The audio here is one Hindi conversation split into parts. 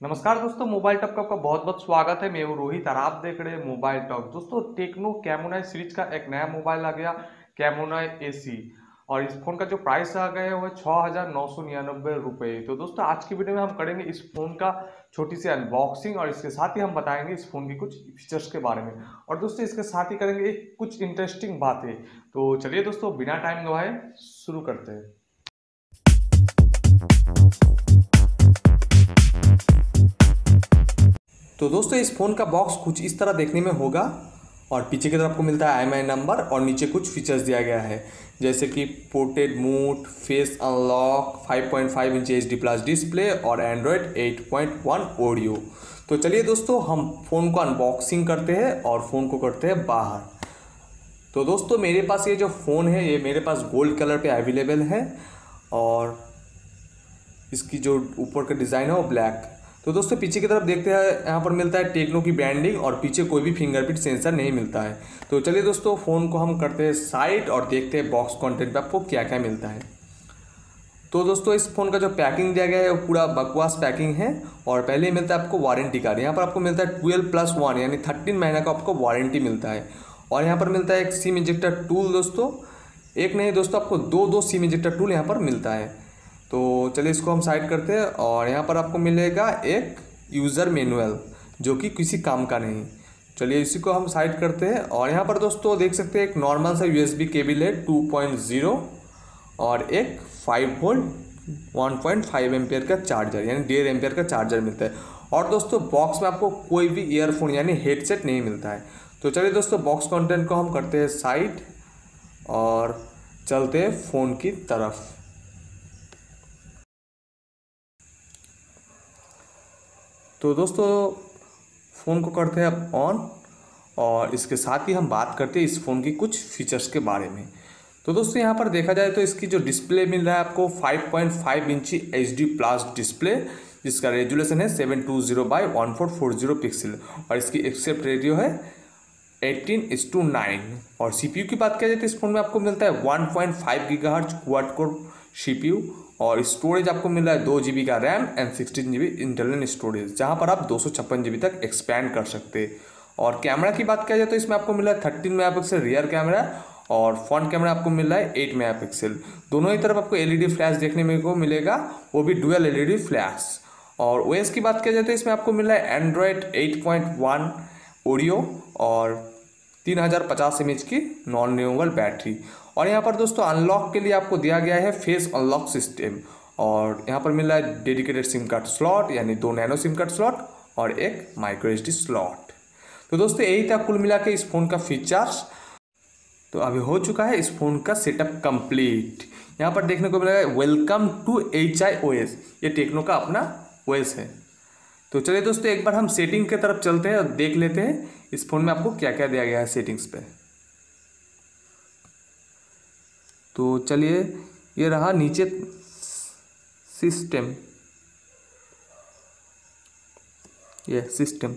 नमस्कार दोस्तों, मोबाइल टॉप का आपका बहुत बहुत स्वागत है। मैं हूँ रोहित और आप देख रहे हैं मोबाइल टॉप। दोस्तों, टेक्नो कैमोनाई सीरीज़ का एक नया मोबाइल आ गया, कैमोनाई एसी। और इस फ़ोन का जो प्राइस आ गया है, वो छः हज़ार नौ सौ निन्यानबे रुपये तो दोस्तों, आज की वीडियो में हम करेंगे इस फ़ोन का छोटी सी अनबॉक्सिंग और इसके साथ ही हम बताएँगे इस फ़ोन की कुछ फीचर्स के बारे में। और दोस्तों, इसके साथ ही करेंगे एक कुछ इंटरेस्टिंग बातें। तो चलिए दोस्तों, बिना टाइम गवाए शुरू करते हैं। तो दोस्तों, इस फ़ोन का बॉक्स कुछ इस तरह देखने में होगा। और पीछे की तरफ़ आपको मिलता है आई नंबर और नीचे कुछ फीचर्स दिया गया है। जैसे कि portrait mode face unlock 5.5 inch H D plus display और एंड्रॉयड 8.1 ऑडियो तो चलिए दोस्तों, हम फ़ोन को अनबॉक्सिंग करते हैं और फ़ोन को करते हैं बाहर। तो दोस्तों, मेरे पास ये जो फ़ोन है, ये मेरे पास गोल्ड कलर पे अवेलेबल है और इसकी जो ऊपर का डिज़ाइन है वो ब्लैक तो दोस्तों, पीछे की तरफ़ देखते हैं, यहाँ पर मिलता है टेक्नो की ब्रांडिंग और पीछे कोई भी फिंगरप्रिंट सेंसर नहीं मिलता है। तो चलिए दोस्तों फ़ोन को हम करते हैं साइट और देखते हैं बॉक्स कॉन्टेंट पे आपको क्या क्या मिलता है। तो दोस्तों, इस फ़ोन का जो पैकिंग दिया गया है, वो पूरा बकवास पैकिंग है और पहले मिलता है आपको वारंटी कार्ड यहाँ पर आपको मिलता है ट्वेल्व प्लस वन यानी थर्टीन महीने का आपको वारंटी मिलता है। और यहाँ पर मिलता है एक सिम इंजेक्टर टूल दोस्तों। एक नहीं, दोस्तों, आपको दो दो सिम इंजेक्टर टूल यहाँ पर मिलता है। तो चलिए इसको हम साइड करते हैं और यहाँ पर आपको मिलेगा एक यूज़र मैनुअल जो कि किसी काम का नहीं। चलिए इसी को हम साइड करते हैं और यहाँ पर दोस्तों देख सकते हैं एक नॉर्मल सा यूएसबी केबल है 2.0 और एक फाइव वोल्ट 1.5 एम्पियर का चार्जर यानी डेढ़ एम्पियर का चार्जर मिलता है। और दोस्तों बॉक्स में आपको कोई भी ईयरफोन यानी हेडसेट नहीं मिलता है। तो चलिए दोस्तों बॉक्स कंटेंट को हम करते हैं साइड और चलते हैं फ़ोन की तरफ़। तो दोस्तों, फ़ोन को करते हैं अब ऑन और इसके साथ ही हम बात करते हैं इस फ़ोन की कुछ फीचर्स के बारे में। तो दोस्तों, यहाँ पर देखा जाए तो इसकी जो डिस्प्ले मिल रहा है आपको 5.5 इंची एच प्लस डिस्प्ले जिसका रेजुलेशन है 720 two zero by one four four zero pixel और इसकी एक्सेप्ट रेडियो है 18 इस टू नाइन और सीपीयू की बात किया जाए तो इस फ़ोन में आपको मिलता है 1.5 point five gigahertz quad core C और स्टोरेज आपको मिल रहा है दो जीबी का RAM and sixteen GB internal storage, जहाँ पर आप दो सौ तक एक्सपैंड कर सकते। और कैमरा की बात किया जाए तो इसमें आपको मिल रहा है thirteen mega pixel rear camera और फ्रंट कैमरा आपको मिल रहा है एट मेगा पिक्सल दोनों ही तरफ़ आपको एलईडी फ्लैश देखने में को मिलेगा, वो भी डुअल एलईडी फ्लैश और ओएस की बात किया जाए तो इसमें आपको मिल रहा है Android eight point one Oreo और तीन हज़ार पचास एम की नॉन रिन्यूएबल बैटरी और यहाँ पर दोस्तों अनलॉक के लिए आपको दिया गया है फेस अनलॉक सिस्टम और यहाँ पर मिल रहा है डेडिकेटेड सिम कार्ड स्लॉट यानी दो नैनो सिम कार्ड स्लॉट और एक माइक्रो एच स्लॉट तो दोस्तों, यही था कुल मिला के इस फ़ोन का फीचर्स तो अभी हो चुका है इस फ़ोन का सेटअप कंप्लीट यहाँ पर देखने को मिलेगा welcome to H I O S ये टेक्नो का अपना ओ एस है। तो चलिए दोस्तों, एक बार हम सेटिंग की तरफ़ चलते हैं और देख लेते हैं इस फ़ोन में आपको क्या क्या दिया गया है सेटिंग्स पे। तो चलिए, ये रहा नीचे सिस्टम ये सिस्टम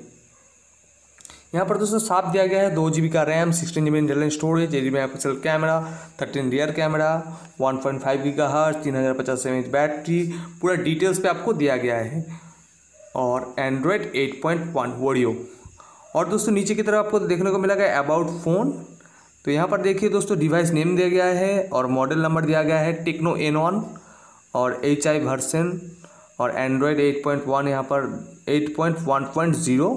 यहाँ पर दोस्तों साफ़ दिया गया है, दो जी बी का RAM sixteen G B internal storage eight G pixel camera thirteen rear camera one point five G का हर्ट तीन हज़ार पचास एम एच बैटरी पूरा डिटेल्स पे आपको दिया गया है। और Android eight point one Oreo और दोस्तों, नीचे की तरफ़ आपको देखने को मिला गया अबाउट फ़ोन तो यहाँ पर देखिए दोस्तों डिवाइस नेम दिया गया है और मॉडल नंबर दिया गया है टेक्नो एन वन और एच आई वर्सन और एंड्रॉयड एट पॉइंट वन यहाँ पर eight point one point zero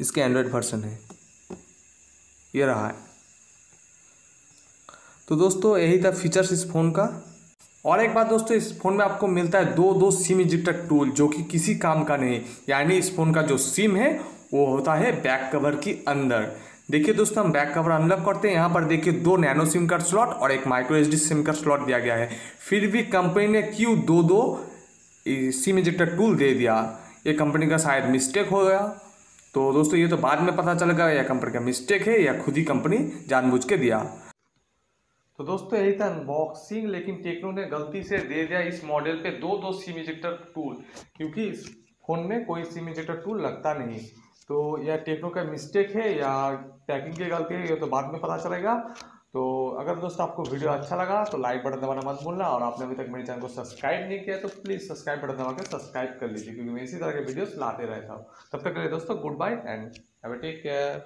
इसके एंड्रॉयड वर्सन है। ये रहा है। तो दोस्तों, यही था फीचर्स इस फ़ोन का। और एक बात दोस्तों, इस फ़ोन में आपको मिलता है दो दो सिम इजिक्टर टूल जो कि किसी काम का नहीं। यानी इस फ़ोन का जो सिम है, वो होता है बैक कवर की अंदर। देखिए दोस्तों, हम बैक कवर अनलॉक करते हैं। यहाँ पर देखिए दो नैनो सिम कार्ड स्लॉट और एक micro H SIM card slot दिया गया है। फिर भी कंपनी ने क्यों दो दो सिम इजेक्टर टूल दे दिया? ये कंपनी का शायद मिस्टेक हो गया। तो दोस्तों, ये तो बाद में पता चल गया या कंपनी का मिस्टेक है, या खुद ही कंपनी जानबूझ के दिया। तो दोस्तों, यही था अनबॉक्सिंग लेकिन टेक्नो ने गलती से दे दिया इस मॉडल पे दो दो सिम इजेक्टर टूल क्योंकि इस फ़ोन में कोई सिम इजेक्टर टूल लगता नहीं। तो यह टेक्नो का मिस्टेक है, या पैकिंग की गलती है, ये तो बाद में पता चलेगा। तो अगर दोस्तों आपको वीडियो अच्छा लगा तो लाइक बटन दबाना मत भूलना, और आपने अभी तक मेरे चैनल को सब्सक्राइब नहीं किया तो प्लीज़ सब्सक्राइब बटन दबा के सब्सक्राइब कर लीजिए, क्योंकि मैं इसी तरह के वीडियोस लाते रहता हूँ। तब तक के लिए दोस्तों good bye and have take care